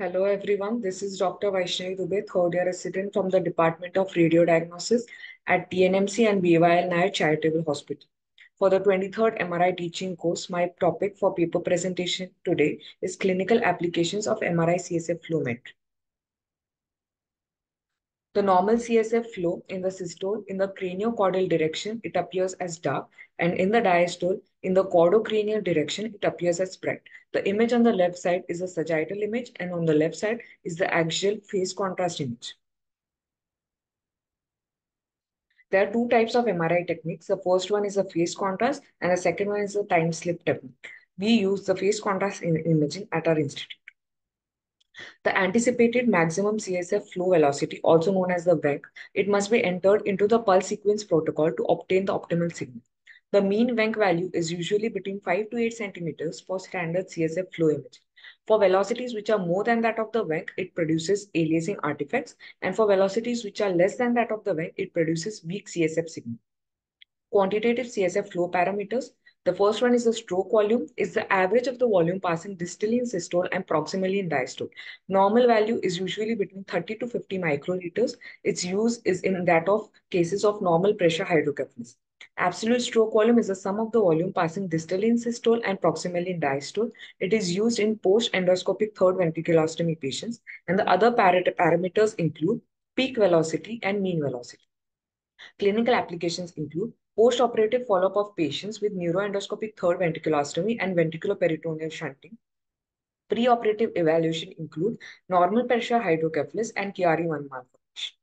Hello everyone, this is Dr. Vaishnavi Dubey, third year resident from the Department of Radio Diagnosis at TNMC and BYL Nair Charitable Hospital. For the 23rd MRI teaching course, my topic for paper presentation today is clinical applications of MRI CSF flowmetry. The normal CSF flow in the systole in the craniocaudal direction, it appears as dark, and in the diastole, in the caudocranial direction, it appears as bright. The image on the left side is a sagittal image, and on the left side is the axial phase contrast image. There are two types of MRI techniques. The first one is a phase contrast, and the second one is a time slip technique. We use the phase contrast in imaging at our institute. The anticipated maximum CSF flow velocity, also known as the VENC, it must be entered into the pulse sequence protocol to obtain the optimal signal. The mean VENC value is usually between 5 to 8 centimeters for standard CSF flow imaging. For velocities which are more than that of the VENC, it produces aliasing artifacts. And for velocities which are less than that of the VENC, it produces weak CSF signal. Quantitative CSF flow parameters the first one is the stroke volume, is the average of the volume passing distally in systole and proximally in diastole. Normal value is usually between 30 to 50 microliters. Its use is in that of cases of normal pressure hydrocephalus. Absolute stroke volume is the sum of the volume passing distally in systole and proximally in diastole. It is used in post-endoscopic third ventriculostomy patients. And the other parameters include peak velocity and mean velocity. Clinical applications include Post-operative follow-up of patients with neuroendoscopic third ventriculostomy and ventriculoperitoneal shunting. Pre-operative evaluation include normal pressure hydrocephalus and Chiari-1 malformation.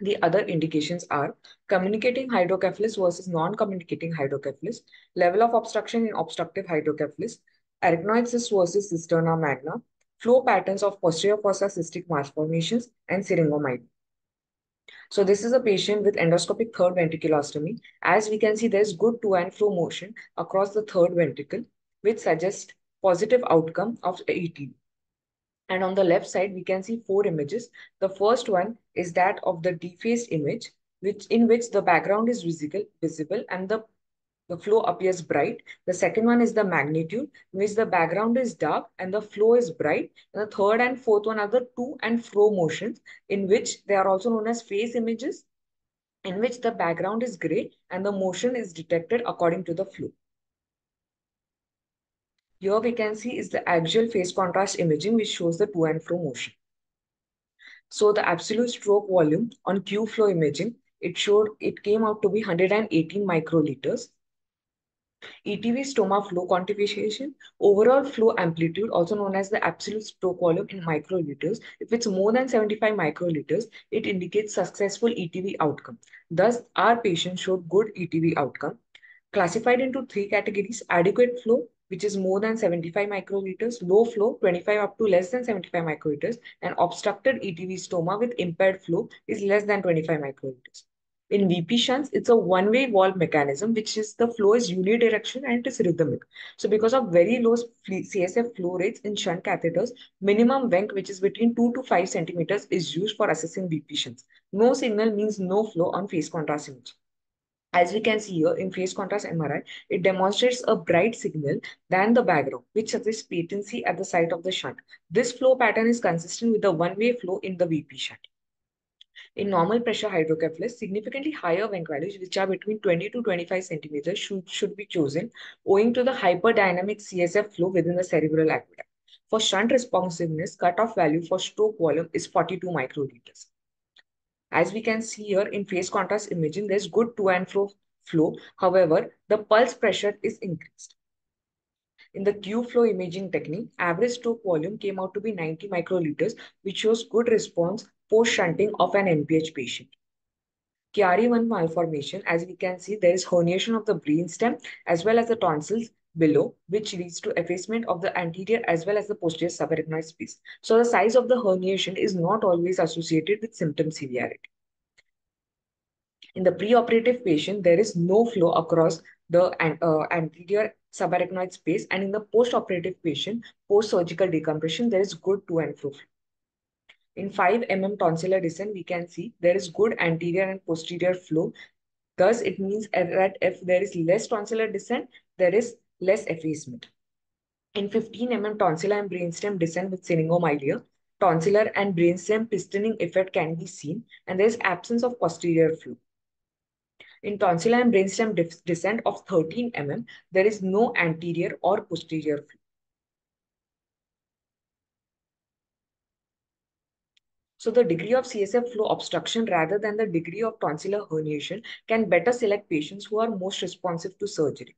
The other indications are communicating hydrocephalus versus non-communicating hydrocephalus, level of obstruction in obstructive hydrocephalus, arachnoid cyst versus cisterna magna, flow patterns of posterior fossa cystic malformations, and syringomyelia. So this is a patient with endoscopic third ventriculostomy. As we can see, there's good to and fro motion across the third ventricle, which suggests positive outcome of ETV. And on the left side, we can see four images. The first one is that of the defaced image, which in which the background is visible, visible and the the flow appears bright. The second one is the magnitude, which the background is dark and the flow is bright. And the third and fourth one are the to and fro motions, in which they are also known as phase images, in which the background is gray and the motion is detected according to the flow. Here we can see is the axial phase contrast imaging, which shows the to and fro motion. So the absolute stroke volume on Q flow imaging, it showed it came out to be 118 microliters. ETV stoma flow quantification, overall flow amplitude, also known as the absolute stroke volume in microliters. If it's more than 75 microliters, it indicates successful ETV outcome. Thus, our patient showed good ETV outcome. Classified into three categories, adequate flow, which is more than 75 microliters, low flow, 25 up to less than 75 microliters, and obstructed ETV stoma with impaired flow is less than 25 microliters. In VP shunts, it's a one-way valve mechanism, which is the flow is unidirectional and it is rhythmic. So because of very low CSF flow rates in shunt catheters, minimum VENC, which is between 2 to 5 centimeters, is used for assessing VP shunts. No signal means no flow on phase contrast image. As we can see here in phase contrast MRI, it demonstrates a bright signal than the background, which suggests patency at the site of the shunt. This flow pattern is consistent with the one-way flow in the VP shunt. In normal pressure hydrocephalus, significantly higher VENC values, which are between 20 to 25 centimeters, should, should be chosen owing to the hyperdynamic CSF flow within the cerebral aqueduct. For shunt responsiveness, cutoff value for stroke volume is 42 microliters. As we can see here in phase contrast imaging, there's good to and fro flow. However, the pulse pressure is increased. In the Q flow imaging technique, average stroke volume came out to be 90 microliters, which shows good response post-shunting of an NPH patient. Chiari-1 malformation, as we can see, there is herniation of the brainstem as well as the tonsils below, which leads to effacement of the anterior as well as the posterior subarachnoid space. So the size of the herniation is not always associated with symptom severity. In the preoperative patient, there is no flow across the uh, anterior subarachnoid space. And in the post-operative patient, post-surgical decompression, there is good to and fro flow. In 5 mm tonsillar descent, we can see there is good anterior and posterior flow. Thus, it means that if there is less tonsillar descent, there is less effacement. In 15 mm tonsillar and brainstem descent with syringomyelia, tonsillar and brainstem pistoning effect can be seen, and there is absence of posterior flow. In tonsillar and brainstem descent of 13 mm, there is no anterior or posterior flow. So the degree of CSF flow obstruction rather than the degree of tonsillar herniation can better select patients who are most responsive to surgery.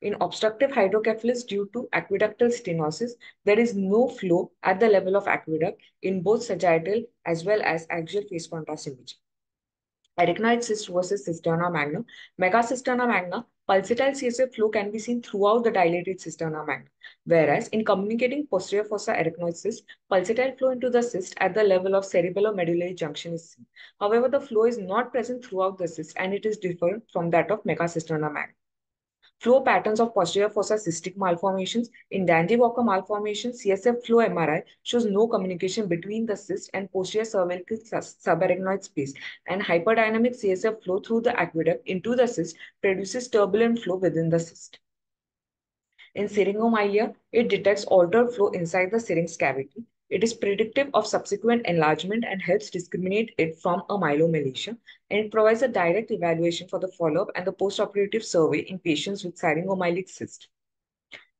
In obstructive hydrocephalus due to aqueductal stenosis, there is no flow at the level of aqueduct in both sagittal as well as axial phase contrast imaging. Arachnoid cyst versus cisterna magna. Megacisterna magna, pulsatile CSF flow can be seen throughout the dilated cisterna magna. Whereas in communicating posterior fossa arachnoid cyst, pulsatile flow into the cyst at the level of cerebellomedullary junction is seen. However, the flow is not present throughout the cyst and it is different from that of megacisterna magna. Flow patterns of posterior fossa cystic malformations. In Dandy-Walker malformation, CSF flow MRI shows no communication between the cyst and posterior cervical subarachnoid space, and hyperdynamic CSF flow through the aqueduct into the cyst produces turbulent flow within the cyst. In syringomyelia, it detects altered flow inside the syrinx cavity. It is predictive of subsequent enlargement and helps discriminate it from a myelomalacia. And it provides a direct evaluation for the follow-up and the postoperative survey in patients with syringomyelic cyst.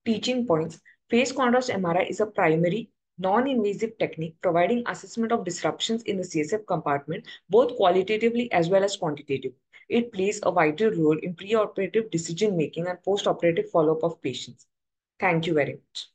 Teaching points. Phase contrast MRI is a primary non-invasive technique providing assessment of disruptions in the CSF compartment, both qualitatively as well as quantitatively. It plays a vital role in preoperative decision-making and postoperative follow-up of patients. Thank you very much.